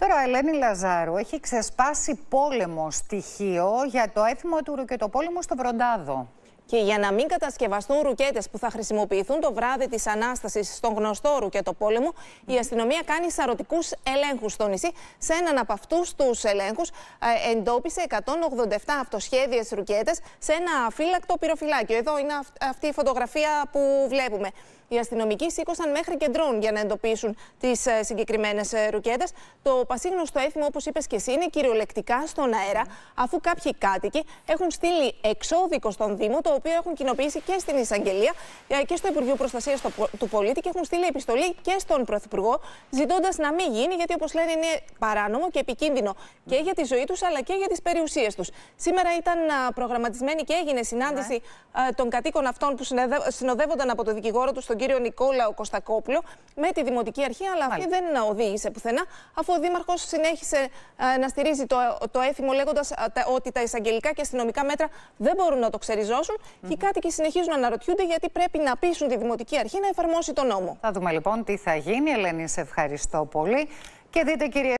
Τώρα, Ελένη Λαζάρου έχει ξεσπάσει πόλεμο στοιχείο για το έθιμο του και το πόλεμο στο Βροντάδο. Και για να μην κατασκευαστούν ρουκέτες που θα χρησιμοποιηθούν το βράδυ της Ανάστασης στον γνωστό ρουκέτο πόλεμο, η αστυνομία κάνει σαρωτικούς ελέγχους στο νησί. Σε έναν από αυτούς τους ελέγχους ε, εντόπισε 187 αυτοσχέδιες ρουκέτες σε ένα αφύλακτο πυροφυλάκιο. Εδώ είναι αυτή η φωτογραφία που βλέπουμε. Οι αστυνομικοί σήκωσαν μέχρι και ντρόν για να εντοπίσουν τις ε, συγκεκριμένες ρουκέτες. Το πασίγνωστο έθιμο, όπως είπες και εσύ, είναι κυριολεκτικά στον αέρα, αφού κάποιοι κάτοικοι έχουν στείλει εξώδικο στον Δήμο, το οποίο έχουν κοινοποιήσει και στην εισαγγελία ε, και στο Υπουργείο Προστασίας του Πολίτη και έχουν στείλει επιστολή και στον Πρωθυπουργό, ζητώντας να μην γίνει, γιατί όπως λένε είναι παράνομο και επικίνδυνο και για τη ζωή τους αλλά και για τις περιουσίες τους. Σήμερα ήταν προγραμματισμένη και έγινε συνάντηση ναι. των κατοίκων αυτών που συνοδεύονταν από το δικηγόρο τους, κύριο Νικόλαο Κωστακόπουλο με τη Δημοτική Αρχή, αλλά αυτή δεν οδήγησε πουθενά, αφού ο Δήμαρχος συνέχισε ε, να στηρίζει το, το έθιμο, λέγοντας ε, ότι τα εισαγγελικά και αστυνομικά μέτρα δεν μπορούν να το ξεριζώσουν. Και οι κάτοικοι συνεχίζουν να αναρωτιούνται γιατί πρέπει να πείσουν τη Δημοτική Αρχή να εφαρμόσει τον νόμο. Θα δούμε λοιπόν τι θα γίνει. Ελένη, σε ευχαριστώ πολύ. Και δείτε, κυρίε